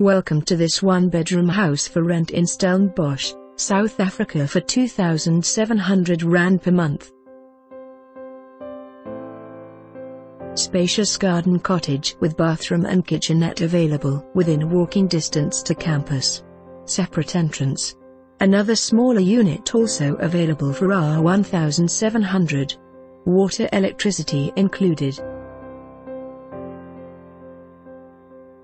Welcome to this one-bedroom house for rent in Stellenbosch, South Africa for 2,700 Rand per month. Spacious garden cottage with bathroom and kitchenette available within walking distance to campus. Separate entrance. Another smaller unit also available for R1700. Water electricity included.